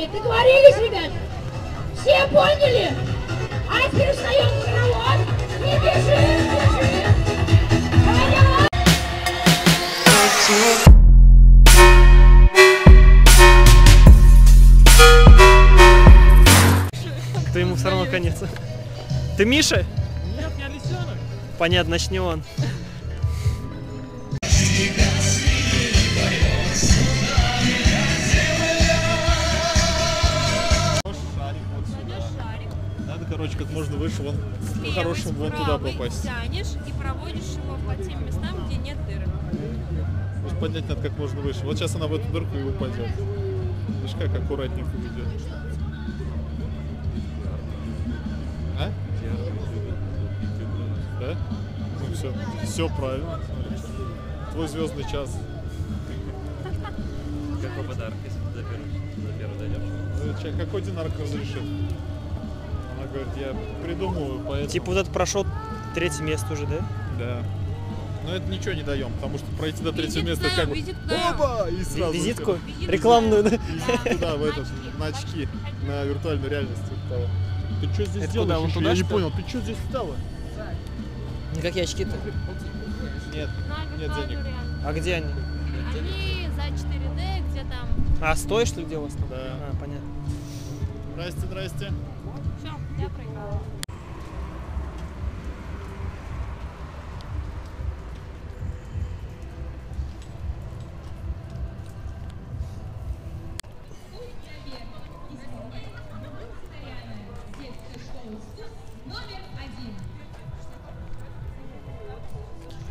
стоит. Договорились, ребят? Все поняли? А теперь встаем в караул и бежим, бежим. Ему все равно конец. Ты Миша? Нет, я лисенок. Понятно, значит не он. Надо, короче, как можно выше, вон, по-хорошему, вон туда попасть. Тянешь и проводишь его по тем местам, где нет дырок. Может, поднять надо как можно выше. Вот сейчас она в эту дырку и упадет. Видишь, как аккуратненько ведет. А? Да? Ну все, все правильно. Твой звездный час. Какой подарок, если ты до первого, до первого дойдешь? Чё, Какой динарк разрешит? Говорит, я придумываю, поэтому... Типа вот этот прошел третье место уже, да? Да. Но это ничего не даем, потому что пройти до третьего места как бы... Оба! И сразу Визитку Визитку. рекламную, да? Туда, в этот, на очки, на виртуальную реальность. типа того. Ты что здесь Это делаешь? куда, туда, я не понял, ты что здесь стала? Никакие очки-то. Нет, нет денег. А где они? Они за 4D, где там... А, стоишь, что ли, где у вас там? Да. А, понятно. Здрасте, здрасте. Я проиграла.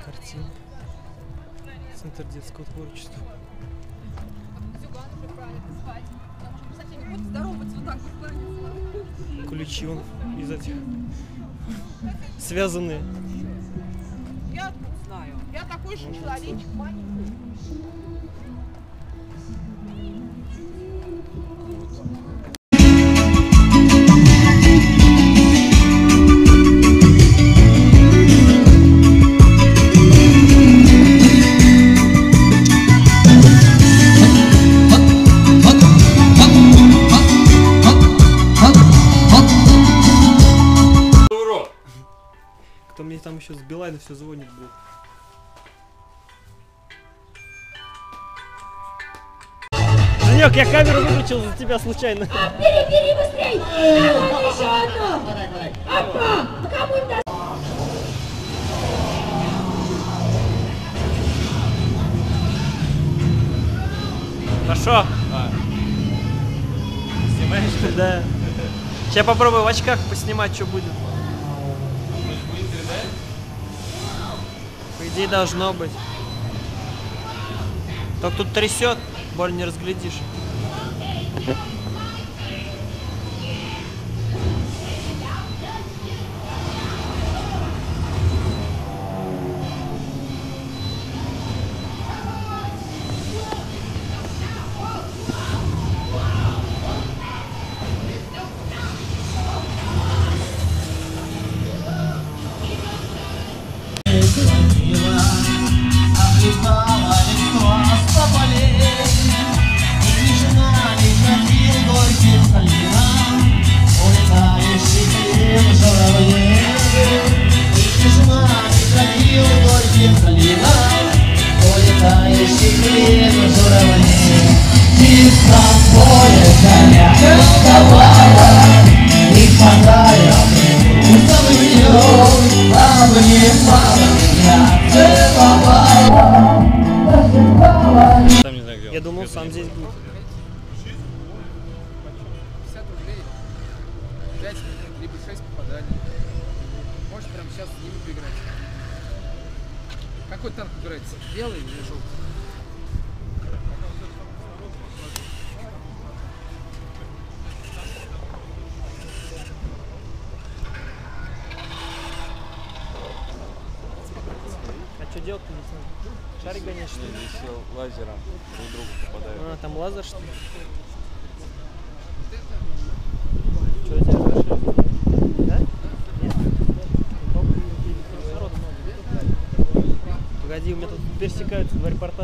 Картина. Центр детского творчества. Ключи он из этих связанные. Я знаю. Я такой же человечек маленький. Все звонит был. Женек, я камеру выключил за тебя случайно. Бери, бери быстрей. Давай еще одну. Опа. Кому им даст? Хорошо. Снимаешь? Да. Сейчас попробую в очках поснимать, что будет. Идее должно быть. Только тут трясет, больно не разглядишь. Думал, сам здесь будет. 50 рублей. 5 минут, либо 6 попаданий. Можешь прямо сейчас с ними поиграть. Какой танк играется? Белый или желтый? Что делать-то не знаю. Шарик гонять, что ли? Здесь лазером друг другу попадаю. А, там лазер, что ли? Что у тебя шесть? Да? Нет? Народу много. Погоди, у меня тут пересекаются два репортажа.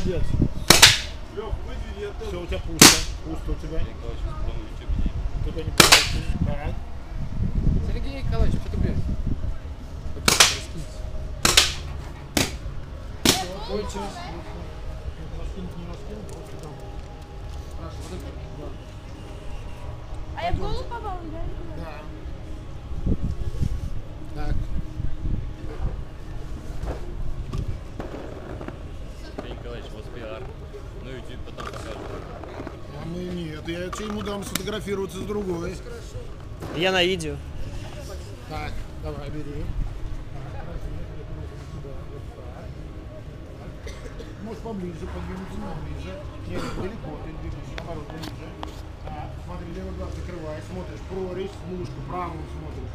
Молодец. Лех, выдвинь это. Все, у тебя пусто. Пусто у тебя. Кто-то не понимает. Сергей Николаевич, что ты блядь? Кончилось. Раскинуть не раскинуть, просто там. Хорошо, вот это. А я в голову попал, да? Да. Это ему дам сфотографироваться с другой. Я на видео. Так, давай, бери. Можешь поближе подвинуться, поближе. Нет, далеко, ты двигаешься, наоборот, ближе. Так, смотри, левый глаз закрывай, смотришь, прорезь, мушку, правую смотришь.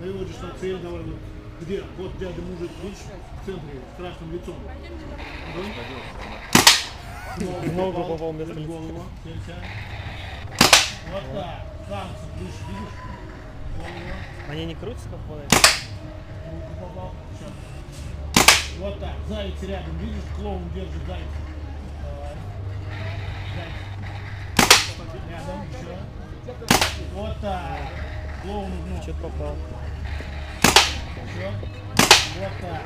Наводишь на цель, давай, вот. Где? Вот рядом мужик, видишь, в центре, с красным лицом. В ногу попал вместо в лица. голову, целься. Вот так, выше, видишь? Голову. Они не крутятся, как. Всё. Вот так. Заяц рядом. Видишь, клоун держит зайца. Заяц. Рядом. Еще. Вот так. Клоуну в нос. Что-то попал. Еще. Вот так.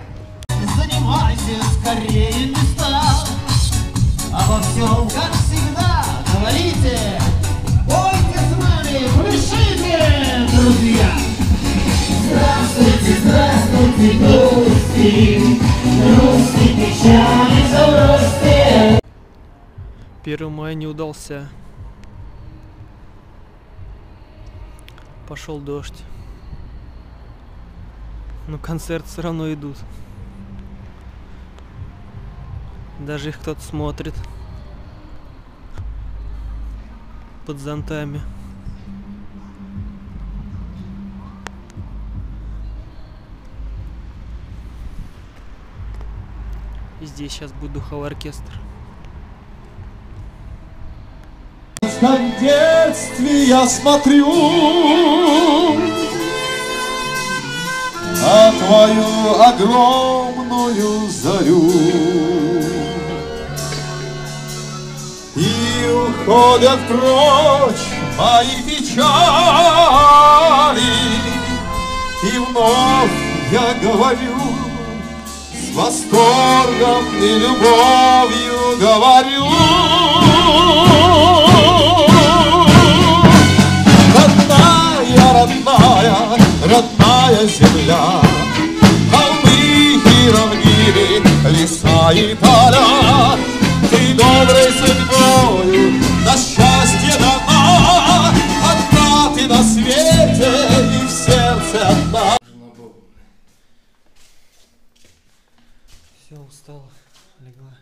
Занимайте скорее места Обо всем, как всегда, 1 мая не удался. Пошел дождь. Но концерт все равно идут. Даже их кто-то смотрит. Под зонтами. И здесь сейчас будет духовой оркестр. В детстве я смотрю. На твою огромную зарю. И уходят прочь мои печали. И вновь я говорю С восторгом и любовью говорю Все, устала, легла.